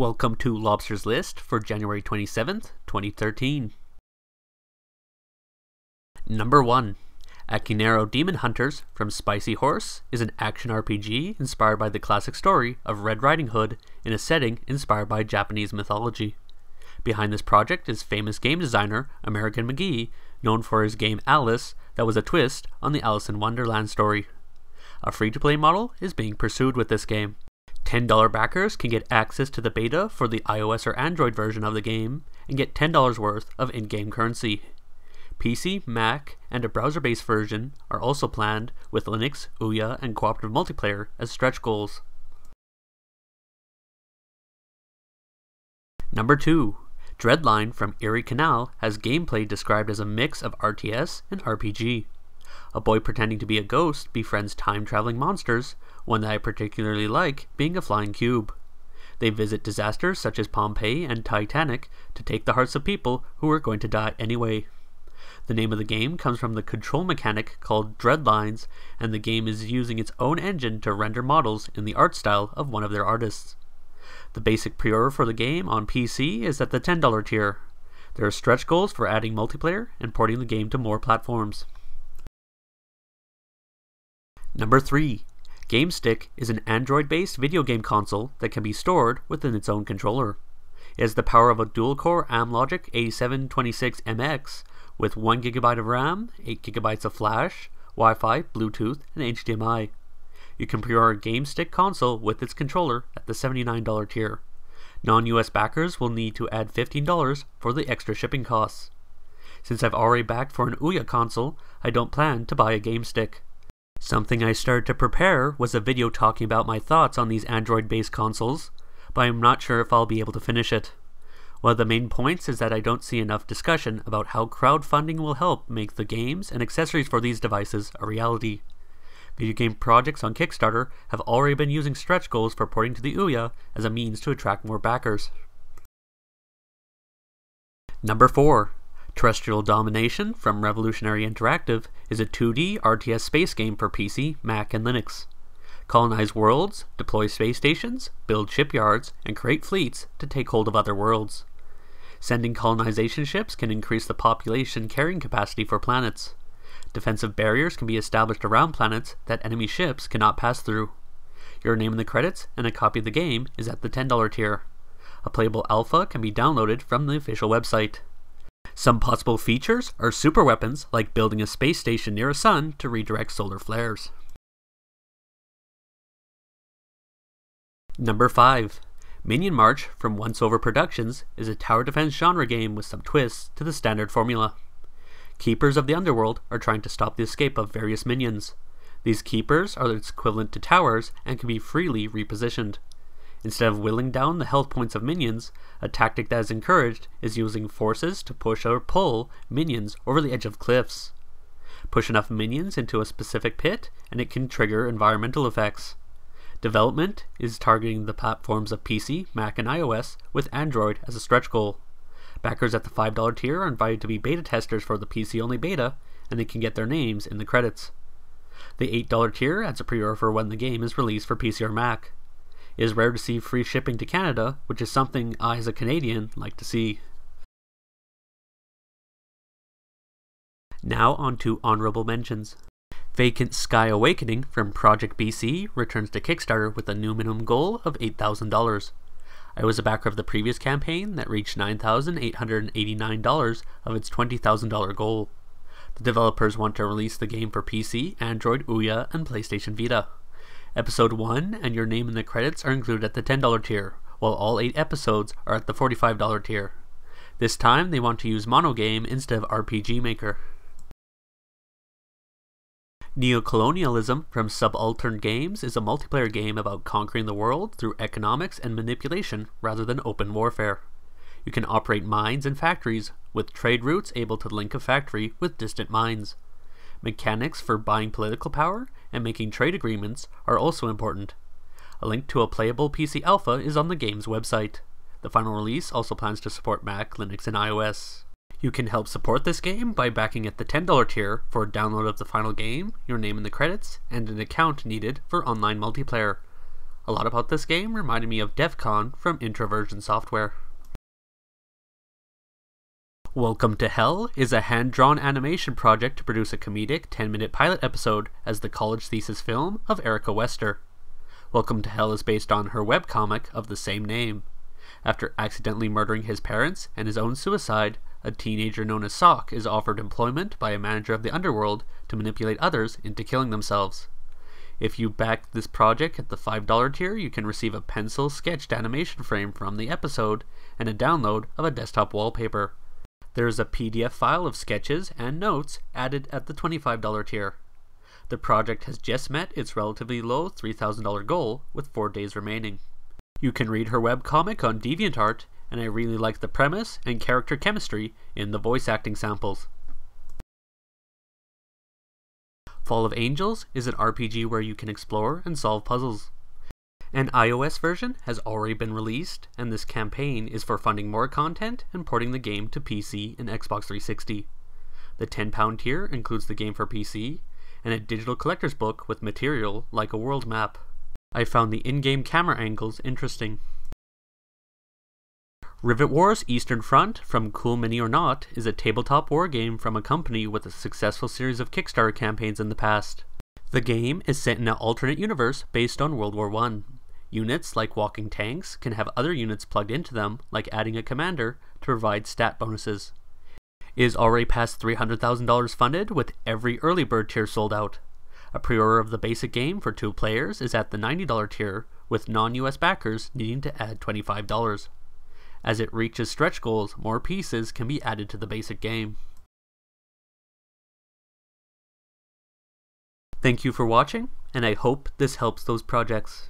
Welcome to Lobster's List for January 27th, 2013. Number 1. Akaneiro Demon Hunters from Spicy Horse is an action RPG inspired by the classic story of Red Riding Hood in a setting inspired by Japanese mythology. Behind this project is famous game designer American McGee, known for his game Alice that was a twist on the Alice in Wonderland story. A free to play model is being pursued with this game. $10 backers can get access to the beta for the iOS or Android version of the game and get $10 worth of in game currency. PC, Mac, and a browser based version are also planned with Linux, Ouya, and cooperative multiplayer as stretch goals. Number 2. Dreadline from Erie Canal has gameplay described as a mix of RTS and RPG. A boy pretending to be a ghost befriends time traveling monsters, one that I particularly like being a flying cube. They visit disasters such as Pompeii and Titanic to take the hearts of people who are going to die anyway. The name of the game comes from the control mechanic called Dreadlines, and the game is using its own engine to render models in the art style of one of their artists. The basic pre order for the game on PC is at the $10 tier. There are stretch goals for adding multiplayer and porting the game to more platforms. Number 3. GameStick is an Android based video game console that can be stored within its own controller. It has the power of a dual core Amlogic 8726MX with 1GB of RAM, 8GB of flash, Wi Fi, Bluetooth, and HDMI. You can pre order a GameStick console with its controller at the $79 tier. Non US backers will need to add $15 for the extra shipping costs. Since I've already backed for an Ouya console, I don't plan to buy a GameStick. Something I started to prepare was a video talking about my thoughts on these Android based consoles, but I'm not sure if I'll be able to finish it. One of the main points is that I don't see enough discussion about how crowdfunding will help make the games and accessories for these devices a reality. Video game projects on Kickstarter have already been using stretch goals for porting to the Ouya as a means to attract more backers. Number 4. Terrestrial Domination from Revolutionary Interactive is a 2D RTS space game for PC, Mac, and Linux. Colonize worlds, deploy space stations, build shipyards, and create fleets to take hold of other worlds. Sending colonization ships can increase the population carrying capacity for planets. Defensive barriers can be established around planets that enemy ships cannot pass through. Your name in the credits and a copy of the game is at the $10 tier. A playable alpha can be downloaded from the official website. Some possible features are super weapons like building a space station near a sun to redirect solar flares. Number 5. Minion March from Once Over Productions is a tower defense genre game with some twists to the standard formula. Keepers of the underworld are trying to stop the escape of various minions. These keepers are its equivalent to towers and can be freely repositioned. Instead of whittling down the health points of minions, a tactic that is encouraged is using forces to push or pull minions over the edge of cliffs. Push enough minions into a specific pit, and it can trigger environmental effects. Development is targeting the platforms of PC, Mac, and iOS, with Android as a stretch goal. Backers at the $5 tier are invited to be beta testers for the PC only beta, and they can get their names in the credits. The $8 tier adds a pre order for when the game is released for PC or Mac. Is rare to see free shipping to Canada, which is something I, as a Canadian, like to see. Now on to honorable mentions. Vacant Sky Awakening from Project BC returns to Kickstarter with a new minimum goal of $8,000. I was a backer of the previous campaign that reached $9,889 of its $20,000 goal. The developers want to release the game for PC, Android, Ouya, and PlayStation Vita. Episode 1 and your name in the credits are included at the $10 tier, while all 8 episodes are at the $45 tier. This time they want to use Monogame instead of RPG Maker. Neocolonialism from Subaltern Games is a multiplayer game about conquering the world through economics and manipulation rather than open warfare. You can operate mines and factories, with trade routes able to link a factory with distant mines. Mechanics for buying political power and making trade agreements are also important. A link to a playable PC alpha is on the game's website. The final release also plans to support Mac, Linux, and iOS. You can help support this game by backing at the $10 tier for a download of the final game, your name in the credits, and an account needed for online multiplayer. A lot about this game reminded me of DEF CON from Introversion Software. Welcome to Hell is a hand drawn animation project to produce a comedic 10 minute pilot episode as the college thesis film of Erica Wester. Welcome to Hell is based on her webcomic of the same name. After accidentally murdering his parents and his own suicide, a teenager known as Sock is offered employment by a manager of the underworld to manipulate others into killing themselves. If you back this project at the $5 tier, you can receive a pencil sketched animation frame from the episode and a download of a desktop wallpaper. There is a PDF file of sketches and notes added at the $25 tier. The project has just met its relatively low $3,000 goal with 4 days remaining. You can read her webcomic on DeviantArt and I really like the premise and character chemistry in the voice acting samples. Fall of Angels is an RPG where you can explore and solve puzzles. An iOS version has already been released, and this campaign is for funding more content and porting the game to PC and Xbox 360. The £10 tier includes the game for PC and a digital collector's book with material like a world map. I found the in game camera angles interesting. Rivet Wars Eastern Front from Cool Mini or Not is a tabletop war game from a company with a successful series of Kickstarter campaigns in the past. The game is set in an alternate universe based on World War I. Units, like walking tanks, can have other units plugged into them, like adding a commander, to provide stat bonuses. It is already past $300,000 funded, with every early bird tier sold out. A pre order of the basic game for two players is at the $90 tier, with non US backers needing to add $25. As it reaches stretch goals, more pieces can be added to the basic game. Thank you for watching, and I hope this helps those projects.